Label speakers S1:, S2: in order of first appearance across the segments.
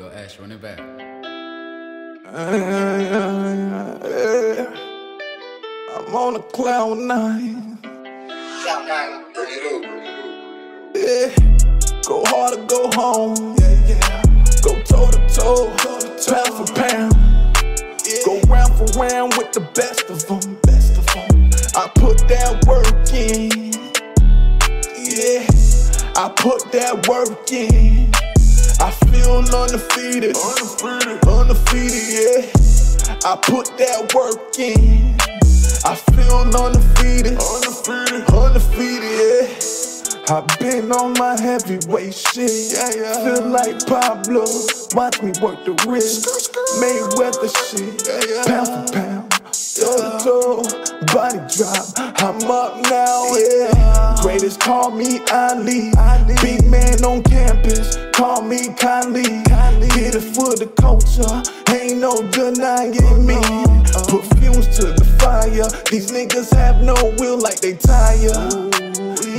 S1: Yo, Ash, run it back.
S2: I'm on a cloud nine.
S3: Cloud nine, bring it over.
S2: Yeah. Go hard or go home. Yeah, yeah. Go toe to toe, pound for pound. Yeah. Go round for round with the best of them. Best of them. I put that work in. Yeah. I put that work in. I feel undefeated. Undefeated. Undefeated, yeah. I put that work in. I feel undefeated. Undefeated. Undefeated, yeah. I've been on my heavyweight shit. Yeah, yeah. Feel like Pablo. Watch me work the wrist. Mayweather shit. Yeah, yeah. Pound for pound. Toe to toe. Body drop. I'm up now, yeah. Greatest call me Ali. Big man on campus. Call me Kylie. Get it for the culture. Ain't no denying me. Uh-huh. Put fumes to the fire. These niggas have no will like they tired.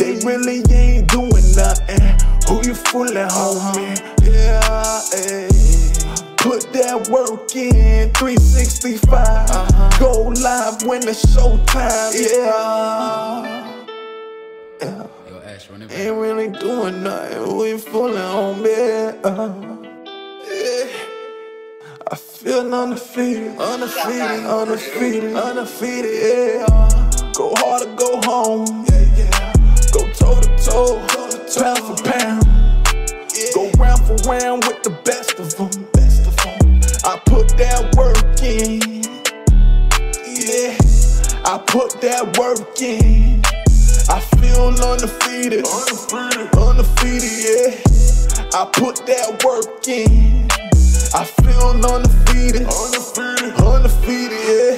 S2: They really ain't doing nothing. Who you fooling, homie? Uh-huh. Yeah, ayy. Put that work in 365. Uh-huh. Go live when it's showtime. Yeah. yeah.
S1: Yo, Ash, run it.
S2: Ain't really doing nothing. You fooling, homie? Uh, yeah. I feel undefeated, undefeated, undefeated, undefeated, yeah. Go hard or go home, yeah, yeah. Go toe to toe, pound for pound. Go round for round with the best of them, best of them. I put that work in, yeah. I put that work in. I undefeated, undefeated, undefeated, yeah. I put that work in. I feel undefeated, undefeated, undefeated, yeah.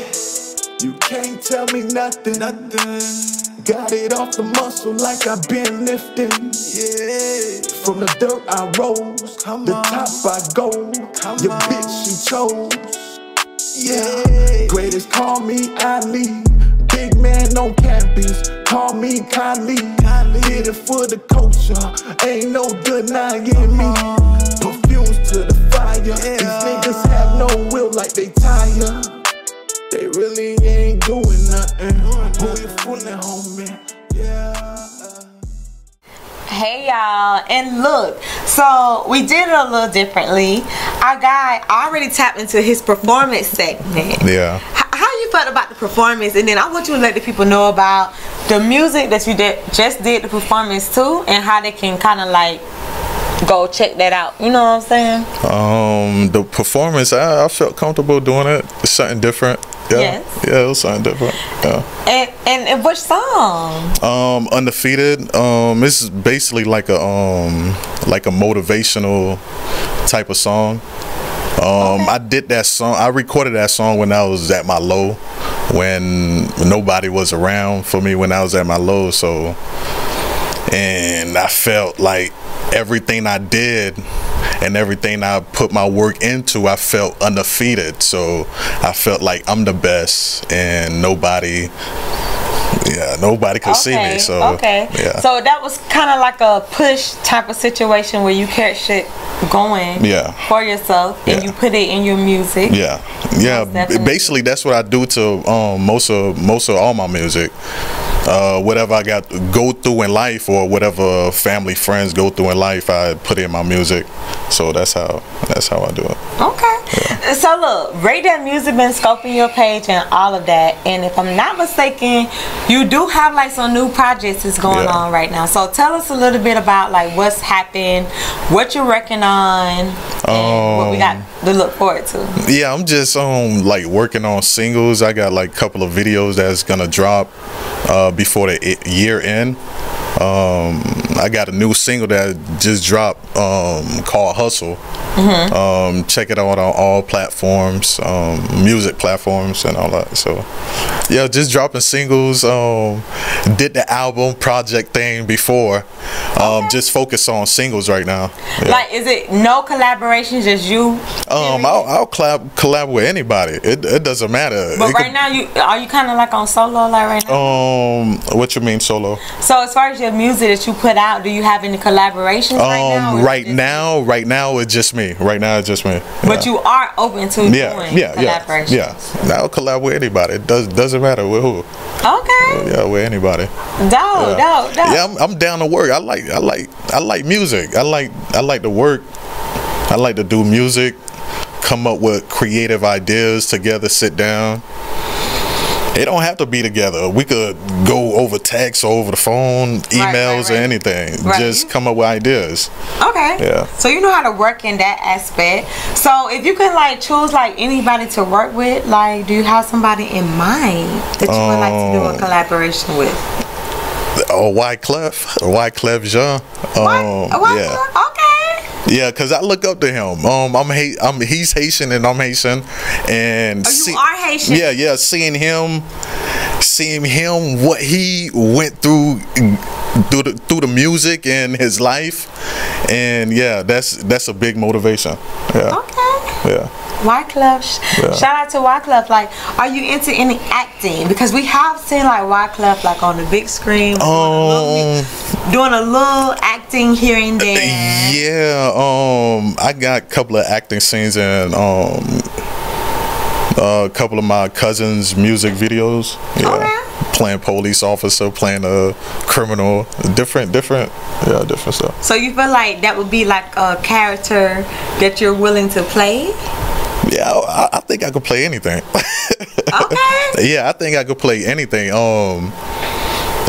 S2: You can't tell me nothing, nothing. Got it off the muscle like I've been lifting, yeah. From the dirt I rose, Come the top I go. Your bitch she chose, yeah. Greatest call me Ali. Big man no campus, call me Kylie. Get it for the culture, ain't no denying me. Perfumes to the fire, these niggas have no will like they tired. They really ain't doing nothing. Who you fooling, homie? Yeah.
S4: Hey y'all, and look, so we did it a little differently. Our guy already tapped into his performance segment.
S5: Yeah.
S4: You felt about the performance, and then I want you to let the people know about the music that you did just did the performance too, and how they can kind of like go check that out. You know what I'm saying?
S5: Um, the performance, I, I felt comfortable doing it. It's something different. Yeah.
S4: Yes.
S5: Yeah, it was something different. Yeah.
S4: And and, and which song?
S5: Um, undefeated. Um, it's basically like a um like a motivational type of song. Um, I did that song. I recorded that song when I was at my low, when nobody was around for me when I was at my low. So, and I felt like everything I did and everything I put my work into, I felt undefeated. So I felt like I'm the best, and nobody, yeah, nobody could see me. So
S4: okay,
S5: yeah,
S4: so that was kind of like a push type of situation where you kept shit going
S5: Yeah.
S4: for yourself and
S5: Yeah.
S4: you put it in your music.
S5: yeah, yeah.
S4: Definitely.
S5: Basically, that's what I do to um, most of most of all my music. Uh, whatever I got go through in life, or whatever family friends go through in life, I put in my music. So that's how that's how I do it.
S4: Okay. So look, Rate That Music been scoping your page and all of that. And if I'm not mistaken, you do have like some new projects that's going
S5: Yeah.
S4: on right now. So tell us a little bit about like what's happened, what you're working on, and what we got
S5: Um,
S4: to look forward to.
S5: Yeah, I'm just um like working on singles. I got like a couple of videos that's gonna drop uh, before the year end. Um, I got a new single that just dropped um, called Hustle. Um, check it out on all platforms, um, music platforms, and all that. So, yeah, just dropping singles. Um, did the album project thing before. Um, Just focus on singles right now. Yeah.
S4: Like, is it no collaborations, just you?
S5: Um, I'll, I'll collab collab with anybody. It, it doesn't matter.
S4: But
S5: It
S4: right
S5: could-
S4: now, you are you kind of like on solo like right now?
S5: um, what you mean solo?
S4: So as far as your music that you put out? Do you have any collaborations right now?
S5: Um, right now, right now it's just me. Right now it's just me.
S4: But you are open to
S5: yeah,
S4: doing
S5: yeah, yeah,
S4: collaborations.
S5: yeah. I'll collab with anybody. It does doesn't matter with who.
S4: Okay.
S5: Yeah, with anybody.
S4: Dope, dope, dope.
S5: Yeah, I'm, I'm down to work. I like I like I like music. I like I like to work. I like to do music. Come up with creative ideas together. Sit down. It don't have to be together. We could go over text or over the phone, emails,
S4: right,
S5: or
S4: right.
S5: anything.
S4: Right.
S5: Just come up with ideas.
S4: Okay.
S5: Yeah.
S4: So you know how to work in that aspect. So if you could like choose like anybody to work with, like do you have somebody in mind that you would like to do a
S5: Um,
S4: collaboration with?
S5: Or Wyclef, Wyclef Jean. Um,
S4: What? What?
S5: yeah.
S4: Okay.
S5: Yeah, cause I look up to him. Um, I'm ha- I'm he's Haitian and I'm Haitian, and
S4: Oh, you are Haitian?
S5: Yeah, yeah. Seeing him, seeing him, what he went through through the through the music and his life, and yeah, that's that's a big motivation. Yeah,
S4: Okay.
S5: yeah.
S4: Wyclef.
S5: Yeah.
S4: Shout out to Wyclef. Like, are you into any acting? Because we have seen like Wyclef like on the big screen doing, a little,
S5: Um,
S4: doing a little acting here and there.
S5: yeah. Um, I got a couple of acting scenes in um a couple of my cousins' music videos. Yeah.
S4: Okay.
S5: Playing police officer, playing a criminal, different, different, yeah, different stuff.
S4: So you feel like that would be like a character that you're willing to play?
S5: Yeah, I, I think I could play anything.
S4: Okay.
S5: yeah, I think I could play anything. Um,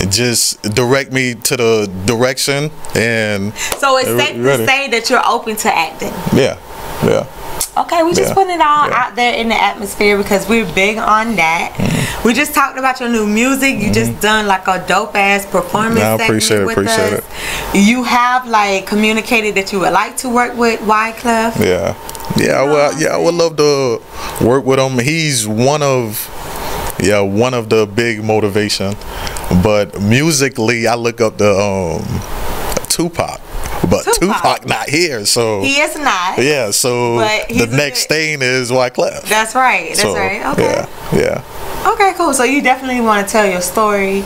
S5: just direct me to the direction, and
S4: So it's safe to say that you're open to acting.
S5: yeah, yeah.
S4: Okay, we just
S5: Yeah.
S4: putting it all
S5: Yeah.
S4: out there in the atmosphere because we're big on that.
S5: Mm-hmm.
S4: We just talked about your new music. You just done like a dope ass performance.
S5: Yeah, I appreciate it, appreciate
S4: us.
S5: it.
S4: You have like communicated that you would like to work with Wyclef.
S5: Yeah, yeah. Well, yeah, I would love to work with him. He's one of, yeah, one of the big motivation. But musically, I look up the um, Tupac, but
S4: Tupac.
S5: Tupac, not here. So
S4: He is not.
S5: yeah, so the next
S4: bit-
S5: thing is Wyclef.
S4: That's right. That's
S5: so,
S4: right. Okay.
S5: Yeah, yeah.
S4: Okay, cool. So you definitely want to tell your story,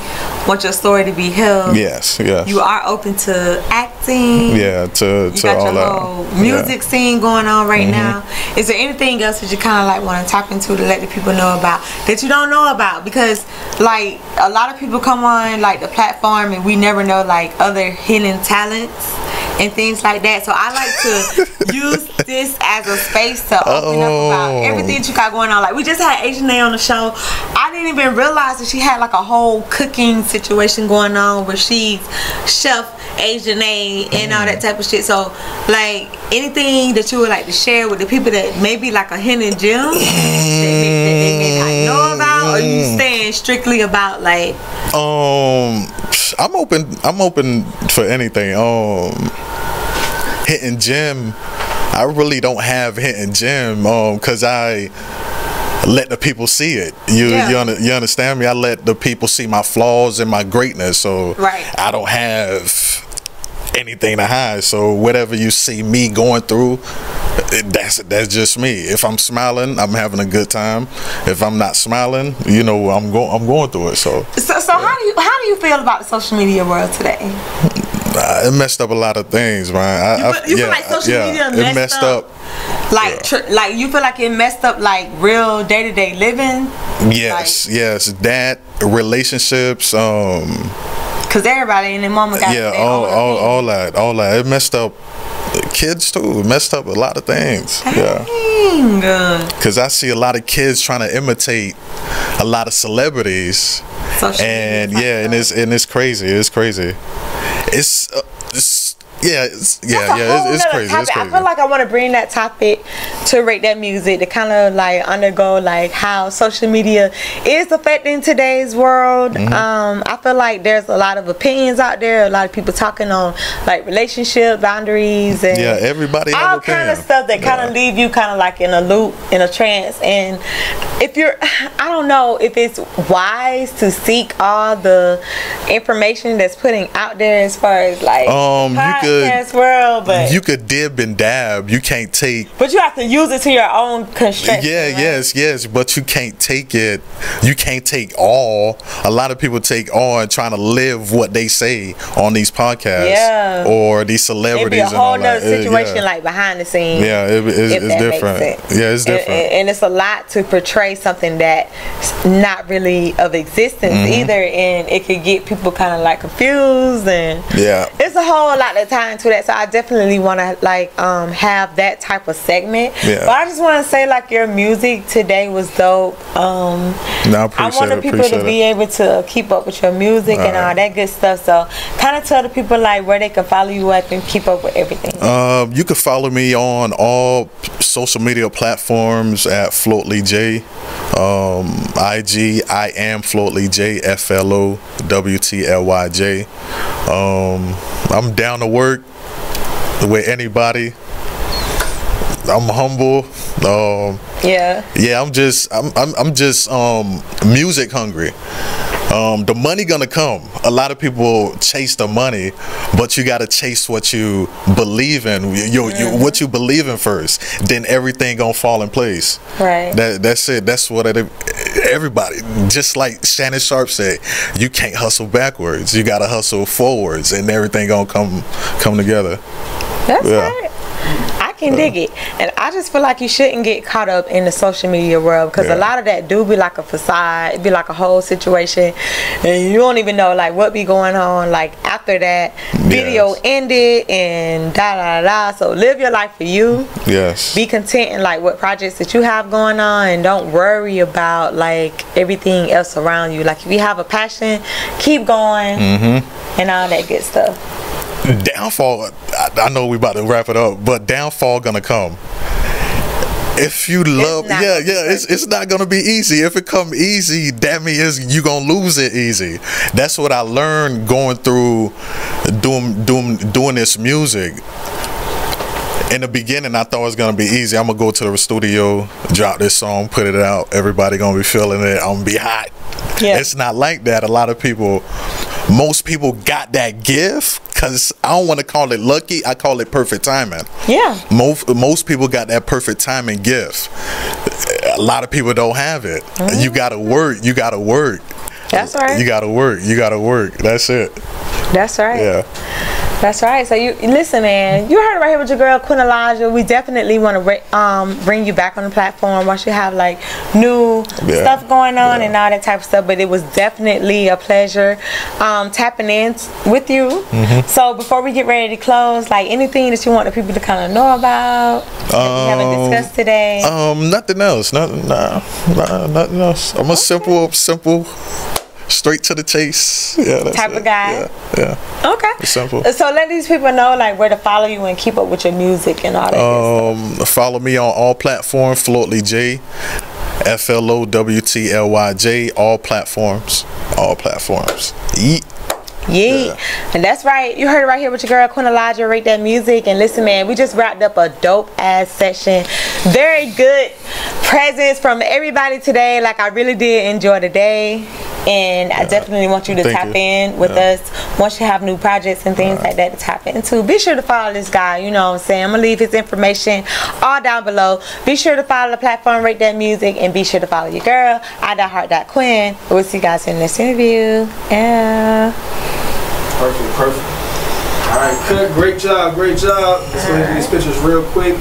S4: want your story to be heard.
S5: Yes, yes.
S4: You are open to acting.
S5: yeah, to
S4: You
S5: to
S4: got
S5: all
S4: your
S5: that.
S4: whole
S5: Yeah. Mm-hmm.
S4: music scene going on right now. Is there anything else that you kind of like want to tap into to let the people know about that you don't know about? Because like a lot of people come on like the platform and we never know like other hidden talents and things like that. So I like to use this as a space to open up about
S5: Oh.
S4: everything that you got going on. Like we just had Asian A on the show. I didn't even realize that she had like a whole cooking situation going on where she's chef Asian A and all
S5: Mm.
S4: that type of shit. So like anything that you would like to share with the people that maybe like a hidden gem that, may, that they may not know about, or you staying strictly about like
S5: Um, I'm open. I'm open for anything. Um, hitting gym. I really don't have hitting gym. Um, cause I let the people see it. You
S4: Yeah.
S5: you, under, you understand me? I let the people see my flaws and my greatness. So
S4: Right.
S5: I don't have anything to hide. So whatever you see me going through, that's that's just me. If I'm smiling, I'm having a good time. If I'm not smiling, you know, I'm going I'm going through it. So
S4: so. So how do you how do you feel about the social media world today?
S5: uh, it messed up a lot of things, man. I,
S4: You feel,
S5: I-
S4: you
S5: yeah,
S4: feel like social
S5: yeah,
S4: media
S5: it
S4: messed,
S5: messed
S4: up,
S5: up.
S4: like tr- like you feel like it messed up like real day to day living
S5: Yes, yes, that relationships, um,
S4: because everybody in the moment got
S5: yeah, all, all, all that, all that. It messed up kids too. Messed up a lot of things. Yeah.
S4: Dang, uh,
S5: Cause I see a lot of kids trying to imitate a lot of celebrities,
S4: social
S5: and yeah, and it's and it's crazy. It's crazy. It's, uh, it's yeah, it's, yeah, yeah. It's, it's crazy. It's crazy.
S4: I feel like I want to bring that topic to rate that music to kind of like undergo like how social media is affecting today's world.
S5: Mm-hmm.
S4: Um, I feel like there's a lot of opinions out there, a lot of people talking on like relationship boundaries and
S5: yeah, everybody
S4: all kind of stuff that kind of
S5: Yeah.
S4: leave you kind of like in a loop, in a trance. And if you're, I don't know if it's wise to seek all the information that's putting out there as far as like
S5: Um,
S4: podcast world, but
S5: you could dib and dab. You can't take
S4: but you have to use it to your own constraint.
S5: yeah,
S4: right?
S5: yes, yes, but you can't take it. You can't take all. A lot of people take all and trying to live what they say on these podcasts,
S4: Yeah.
S5: or these
S4: It'd
S5: celebrities
S4: be a
S5: and
S4: whole
S5: all that.
S4: nother
S5: Uh,
S4: situation,
S5: yeah.
S4: like behind the scenes.
S5: Yeah, it, it's, it's different. Yeah, it's different.
S4: And, and it's a lot to portray something that's not really of existence
S5: Mm-hmm.
S4: either, and it could get people kind of like confused and
S5: Yeah.
S4: it's a whole lot of time to that. So I definitely want to like um have that type of segment.
S5: Yeah.
S4: But I just want to say like your music today was dope. Um,
S5: No, I
S4: I
S5: appreciate
S4: wanted
S5: it.
S4: people to be able to keep up with your music and all that good stuff. So kind of tell the people like where they can follow you up and keep up with everything.
S5: Um, you can follow me on all social media platforms at Flowtly J. Um, IG, I am Flowtly J, F L O W T L Y J. Um, I'm down to work with anybody. I'm humble. Um,
S4: yeah.
S5: yeah, I'm just I'm I'm, I'm just um music hungry. Um, the money gonna come. A lot of people chase the money, but you gotta chase what you believe in. You, you, what you believe in first. Then everything gonna fall in place.
S4: Right.
S5: That that's it. That's what it, everybody. Just like Shannon Sharpe said, you can't hustle backwards. You gotta hustle forwards, and everything gonna come come together.
S4: That's
S5: Yeah.
S4: right. Can dig it. And I just feel like you shouldn't get caught up in the social media world because
S5: Yeah.
S4: a lot of that do be like a facade. It be like a whole situation. And you don't even know like what be going on like after that video
S5: Yes.
S4: ended and da da da. So live your life for you.
S5: Yes.
S4: Be content in like what projects that you have going on and don't worry about like everything else around you. Like if you have a passion, keep going
S5: Mm-hmm.
S4: and all that good stuff.
S5: downfall I, I know we about to wrap it up but downfall gonna come. If you love yeah yeah it's, it's not gonna be easy. If it come easy that means you gonna lose it easy. That's what i learned going through doing doing doing this music. In the beginning i thought it was gonna be easy. I'm gonna go to the studio drop this song put it out. Everybody gonna be feeling it. I'm gonna be hot.
S4: Yeah.
S5: it's not like that. A lot of people most people got that gift because i don't want to call it lucky i call it perfect timing.
S4: Yeah.
S5: most most people got that perfect timing gift. A lot of people don't have it. Mm-hmm. You gotta work you gotta work.
S4: That's right.
S5: you gotta work you gotta work. That's it.
S4: That's right.
S5: yeah
S4: That's right. So you listen, man. You heard it right here with your girl Queen Elijah. We definitely want to um, bring you back on the platform once you have like new
S5: Yeah.
S4: stuff going on
S5: Yeah.
S4: and all that type of stuff. But it was definitely a pleasure um, tapping in with you.
S5: Mm-hmm.
S4: So before we get ready to close, like anything that you want the people to kind of know about that we haven't
S5: Um,
S4: discussed today.
S5: Um, nothing else. Nothing. Nah, nah, nothing else. I'm a simple, simple, straight to the chase. Yeah, that's
S4: Type of guy.
S5: Yeah, yeah.
S4: okay.
S5: simple.
S4: So let these people know like where to follow you and keep up with your music and all that.
S5: Um, follow me on all platforms. Flowtly J, F L O W T L Y J. All platforms. All platforms. Yeet.
S4: Yeah. And that's right. You heard it right here with your girl Queen Elijah. Rate that music. And listen, man, we just wrapped up a dope ass session. Very good presence from everybody today. Like I really did enjoy the day. And I definitely want you to
S5: Thank
S4: tap
S5: you.
S4: in with
S5: Yeah.
S4: us once you have new projects and things like that to tap into. Be sure to follow this guy. You know what I'm saying? I'm gonna leave his information all down below. Be sure to follow the platform, rate that music, and be sure to follow your girl, I.Heart.Quinn. We'll see you guys in the next interview. Yeah.
S1: Perfect, perfect. All right, cut. Great job, great job. Let's go ahead get these pictures real quick.